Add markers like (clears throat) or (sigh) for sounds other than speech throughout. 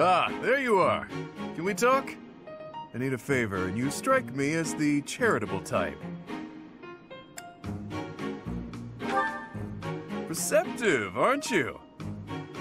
Ah, there you are. Can we talk? I need a favor, and you strike me as the charitable type. Receptive, aren't you?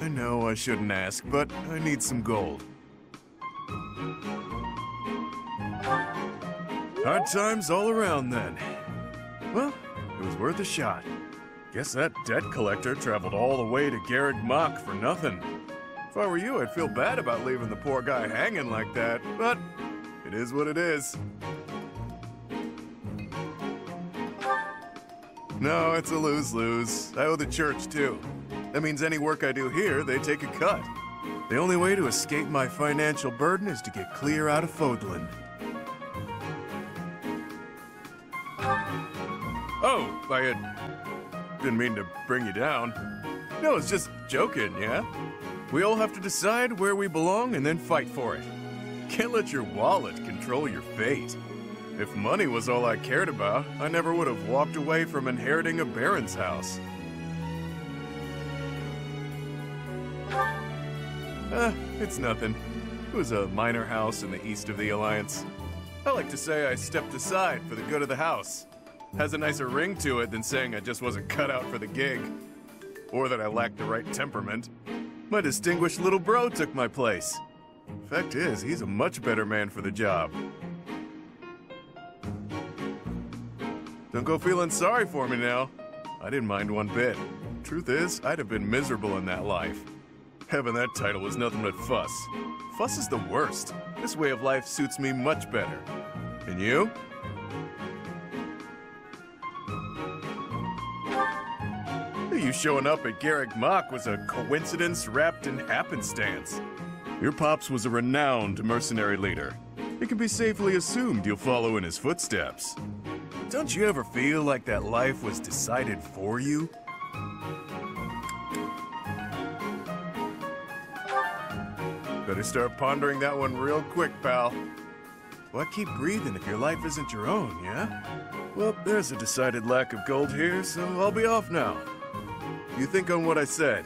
I know I shouldn't ask, but I need some gold. Hard times all around then. Well, it was worth a shot. Guess that debt collector traveled all the way to Garreg Mach for nothing. If I were you, I'd feel bad about leaving the poor guy hanging like that, but it is what it is. No, it's a lose-lose. I owe the church, too. That means any work I do here, they take a cut. The only way to escape my financial burden is to get clear out of Fodlan. Oh, I had... didn't mean to bring you down. No, it's just joking, yeah? We all have to decide where we belong and then fight for it. Can't let your wallet control your fate. If money was all I cared about, I never would have walked away from inheriting a baron's house. Ah, it's nothing. It was a minor house in the east of the Alliance. I like to say I stepped aside for the good of the house. Has a nicer ring to it than saying I just wasn't cut out for the gig. Or that I lacked the right temperament. My distinguished little bro took my place. Fact is, he's a much better man for the job. Don't go feeling sorry for me now. I didn't mind one bit. Truth is, I'd have been miserable in that life. Having that title was nothing but fuss. Fuss is the worst. This way of life suits me much better. And you? You showing up at Garreg Mach was a coincidence wrapped in happenstance. Your pops was a renowned mercenary leader. It can be safely assumed you'll follow in his footsteps. Don't you ever feel like that life was decided for you? Better start pondering that one real quick, pal. Why keep breathing if your life isn't your own, yeah? Well, there's a decided lack of gold here, so I'll be off now. You think on what I said.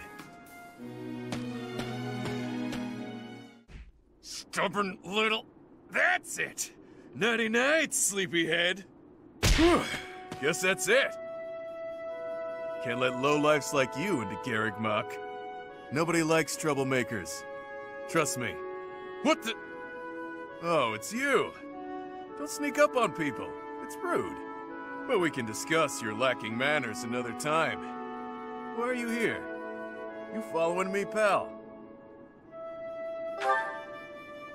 Stubborn little... That's it! Nighty night, sleepyhead. Whew. Guess that's it. Can't let lowlifes like you into Garreg Mach. Nobody likes troublemakers. Trust me. What the... Oh, it's you. Don't sneak up on people. It's rude. But we can discuss your lacking manners another time. Why are you here? You following me, pal?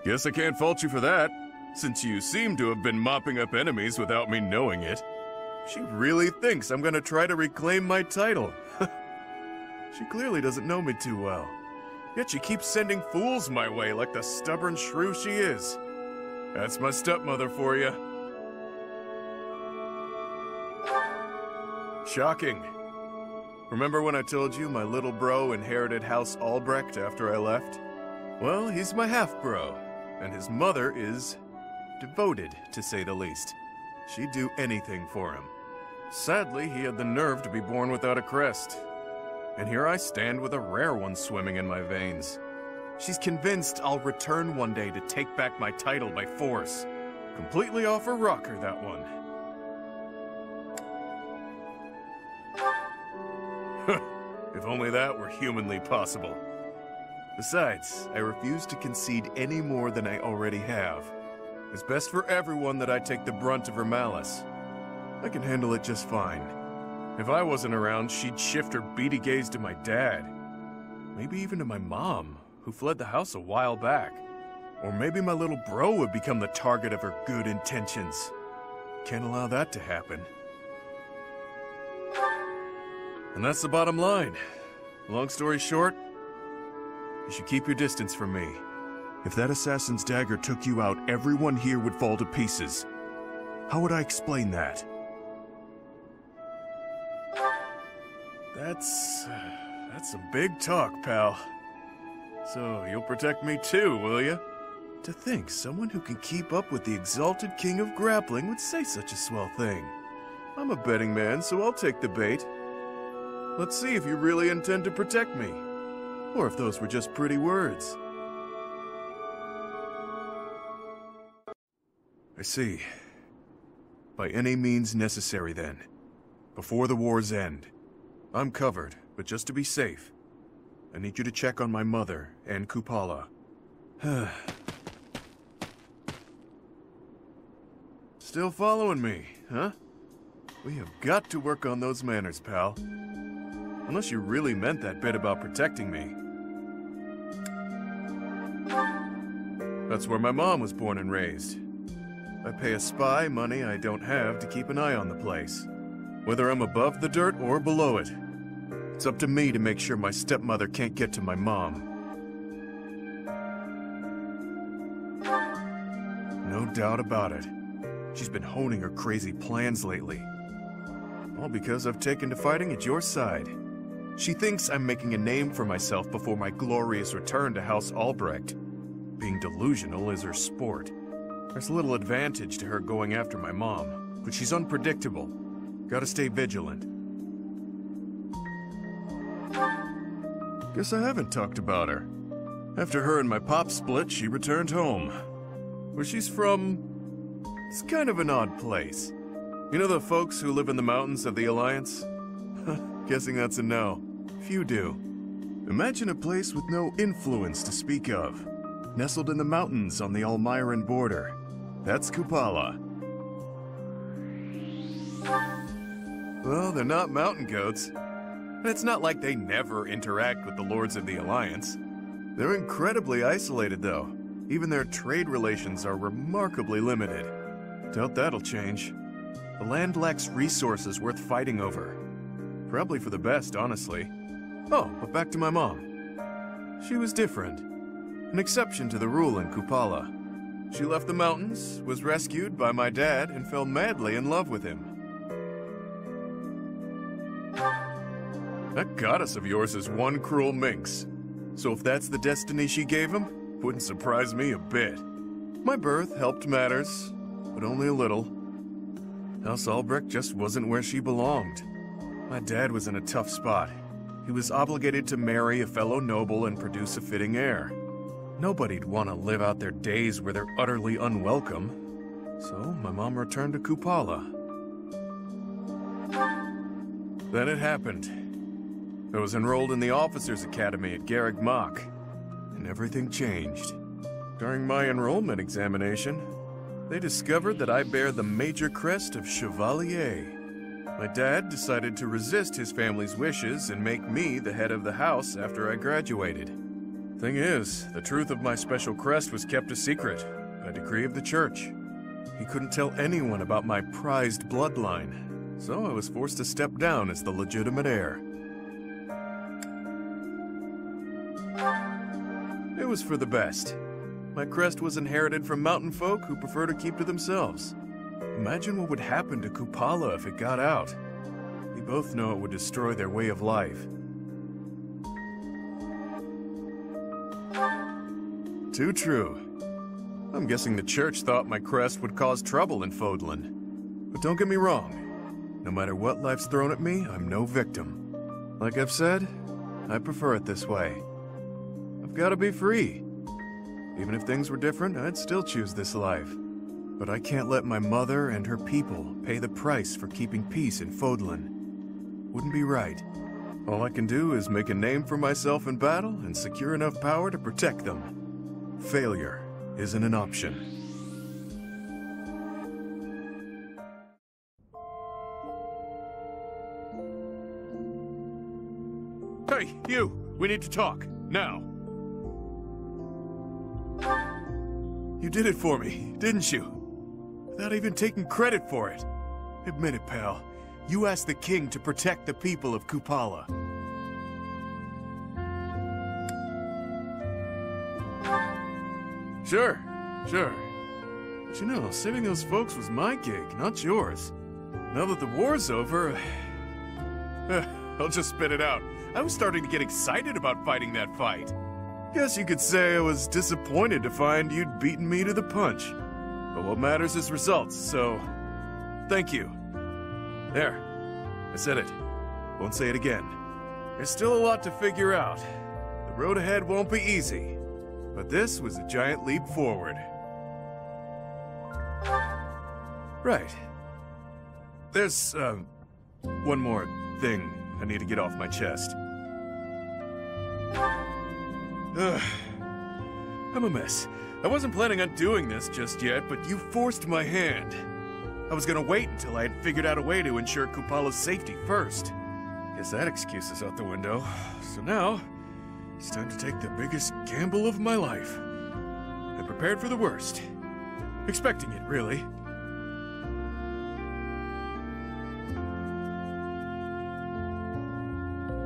Guess I can't fault you for that, since you seem to have been mopping up enemies without me knowing it. She really thinks I'm gonna try to reclaim my title. (laughs) she clearly doesn't know me too well. Yet she keeps sending fools my way like the stubborn shrew she is. That's my stepmother for you. Shocking. Remember when I told you my little bro inherited House Albrecht after I left? Well, he's my half-bro, and his mother is devoted, to say the least. She'd do anything for him. Sadly, he had the nerve to be born without a crest. And here I stand with a rare one swimming in my veins. She's convinced I'll return one day to take back my title by force. Completely off her rocker, that one. (laughs) if only that were humanly possible. Besides, I refuse to concede any more than I already have. It's best for everyone that I take the brunt of her malice. I can handle it just fine. If I wasn't around, she'd shift her beady gaze to my dad. Maybe even to my mom, who fled the house a while back. Or maybe my little bro would become the target of her good intentions. Can't allow that to happen. And that's the bottom line. Long story short, you should keep your distance from me. If that assassin's dagger took you out, everyone here would fall to pieces. How would I explain that? That's... Uh, that's some big talk, pal. So, you'll protect me too, will you? To think someone who can keep up with the exalted king of grappling would say such a swell thing. I'm a betting man, so I'll take the bait. Let's see if you really intend to protect me. Or if those were just pretty words. I see. By any means necessary, then. Before the war's end. I'm covered, but just to be safe, I need you to check on my mother and Kupala. (sighs) Still following me, huh? We have got to work on those manners, pal. Unless you really meant that bit about protecting me. That's where my mom was born and raised. I pay a spy money I don't have to keep an eye on the place. Whether I'm above the dirt or below it. It's up to me to make sure my stepmother can't get to my mom. No doubt about it. She's been honing her crazy plans lately. All because I've taken to fighting at your side. She thinks I'm making a name for myself before my glorious return to House Albrecht. Being delusional is her sport. There's little advantage to her going after my mom, but she's unpredictable. Gotta stay vigilant. Guess I haven't talked about her. After her and my pop split, she returned home. Where she's from, it's kind of an odd place. You know the folks who live in the mountains of the Alliance? (laughs) Guessing that's a no. Few do. Imagine a place with no influence to speak of. Nestled in the mountains on the Almyran border. That's Kupala. Well, they're not mountain goats. And it's not like they never interact with the Lords of the Alliance. They're incredibly isolated, though. Even their trade relations are remarkably limited. Doubt that'll change. The land lacks resources worth fighting over. Probably for the best, honestly. Oh, but back to my mom. She was different. An exception to the rule in Kupala. She left the mountains, was rescued by my dad, and fell madly in love with him. That goddess of yours is one cruel minx. So if that's the destiny she gave him, wouldn't surprise me a bit. My birth helped matters, but only a little. House Albrecht just wasn't where she belonged. My dad was in a tough spot. He was obligated to marry a fellow noble and produce a fitting heir. Nobody'd want to live out their days where they're utterly unwelcome. So my mom returned to Kupala. Then it happened. I was enrolled in the Officers Academy at Garreg Mach, and everything changed. During my enrollment examination, they discovered that I bear the major crest of Chevalier. My dad decided to resist his family's wishes and make me the head of the house after I graduated. Thing is, the truth of my special crest was kept a secret by decree of the church. He couldn't tell anyone about my prized bloodline, so I was forced to step down as the legitimate heir. It was for the best. My crest was inherited from mountain folk who prefer to keep to themselves. Imagine what would happen to Kupala if it got out. We both know it would destroy their way of life. Too true. I'm guessing the church thought my crest would cause trouble in Fodlan. But don't get me wrong. No matter what life's thrown at me, I'm no victim. Like I've said, I prefer it this way. I've got to be free. Even if things were different, I'd still choose this life. But I can't let my mother and her people pay the price for keeping peace in Fodlan. Wouldn't be right. All I can do is make a name for myself in battle and secure enough power to protect them. Failure isn't an option. Hey, you! We need to talk. Now. You did it for me, didn't you? Without even taking credit for it. Admit it, pal. You asked the king to protect the people of Kupala. Sure, sure. But you know, saving those folks was my gig, not yours. Now that the war's over, (sighs) (sighs) I'll just spit it out. I was starting to get excited about fighting that fight. Guess you could say I was disappointed to find you'd beaten me to the punch. But what matters is results, so thank you. There, I said it. Won't say it again. There's still a lot to figure out. The road ahead won't be easy, but this was a giant leap forward. Right. There's, uh, one more thing I need to get off my chest. Ugh. I'm a mess. I wasn't planning on doing this just yet, but you forced my hand. I was gonna wait until I had figured out a way to ensure Kupala's safety first. Guess that excuse is out the window. So now, it's time to take the biggest gamble of my life. I'm prepared for the worst. Expecting it, really.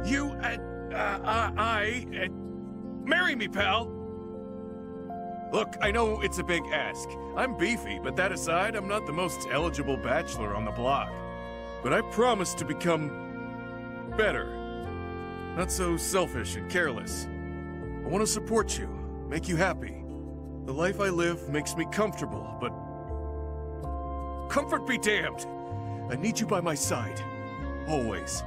You, uh, uh, I, uh, marry me, pal! Look, I know it's a big ask. I'm beefy, but that aside, I'm not the most eligible bachelor on the block. But I promise to become better. Not so selfish and careless. I want to support you, make you happy. The life I live makes me comfortable, but... Comfort be damned! I need you by my side. Always.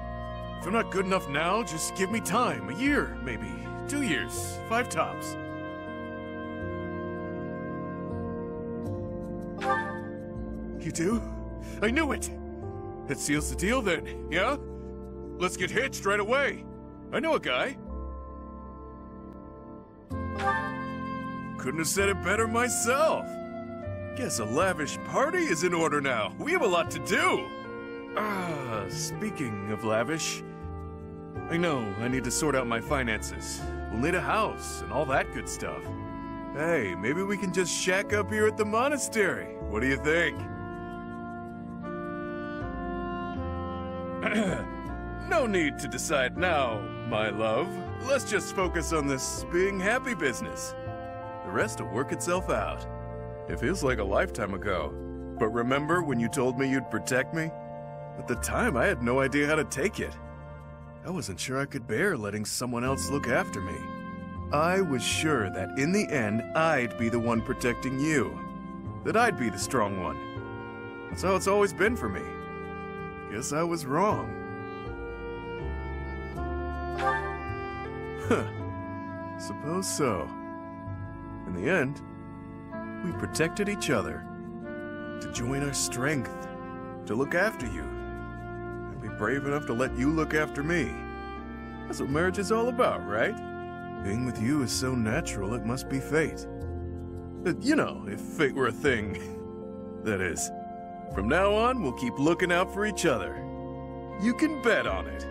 If I'm not good enough now, just give me time. A year, maybe. Two years. Five tops. You do? I knew it! That seals the deal then, yeah? Let's get hitched right away. I know a guy. Couldn't have said it better myself. Guess a lavish party is in order now. We have a lot to do. Ah, speaking of lavish, I know I need to sort out my finances. We'll need a house and all that good stuff. Hey, maybe we can just shack up here at the monastery. What do you think? (clears throat) no need to decide now, my love. Let's just focus on this being happy business. The rest will work itself out. It feels like a lifetime ago. But remember when you told me you'd protect me? At the time, I had no idea how to take it. I wasn't sure I could bear letting someone else look after me. I was sure that in the end, I'd be the one protecting you. That I'd be the strong one. That's how it's always been for me. Guess I was wrong. Huh. Suppose so. In the end, we protected each other. To join our strength. To look after you. And be brave enough to let you look after me. That's what marriage is all about, right? Being with you is so natural it must be fate. You know, if fate were a thing. (laughs) that is. From now on, we'll keep looking out for each other. You can bet on it.